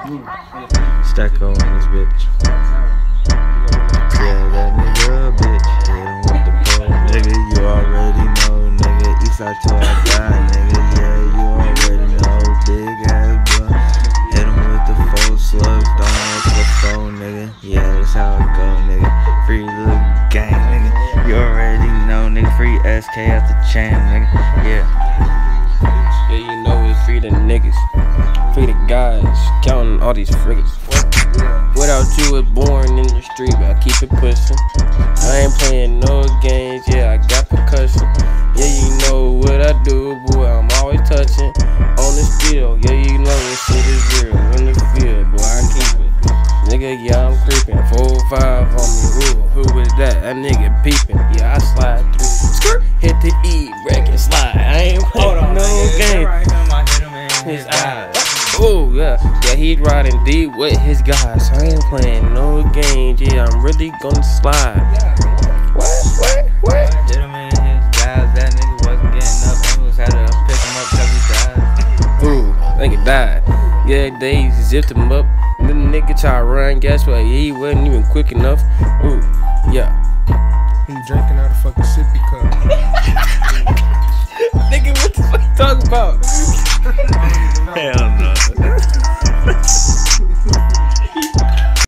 Staxko on this bitch. Yeah, that nigga bitch. Hit him with the pole. Nigga, you already know, nigga. Eastside till I die, nigga. Yeah, you already know. Big ass blunt. Hit him with the full slug. Throwing up the phone, nigga. Yeah, that's how it go, nigga. Free little gang, nigga. You already know, nigga. Free SK at the chain, nigga. Yeah. Free the guys. Counting all these frigates. Without you, was born in the street, but I keep it pushing. I ain't playing no games, yeah, I got percussion. Yeah, you know what I do, boy, I'm always touching. On the steel, yeah, you know this shit is real. In the field, boy, I keep it. Nigga, yeah, I'm creeping. 4-5 on me, who, who is that? That nigga peeping. Yeah, I slide through. Skirt, hit the E, wreck and slide. Oh yeah, yeah, he riding deep with his guys. I ain't playing no games. Yeah, I'm really gonna slide. Yeah, yeah. What? What? What? Gentleman, his guys. That nigga wasn't getting up. Uncles had to pick him up he died. Ooh, nigga died. Yeah, they zipped him up. Then the nigga tried to run. Guess what? He wasn't even quick enough. Ooh, yeah. He drinking out of fucking sippy cup. nigga, what the fuck you talking about? Hell no.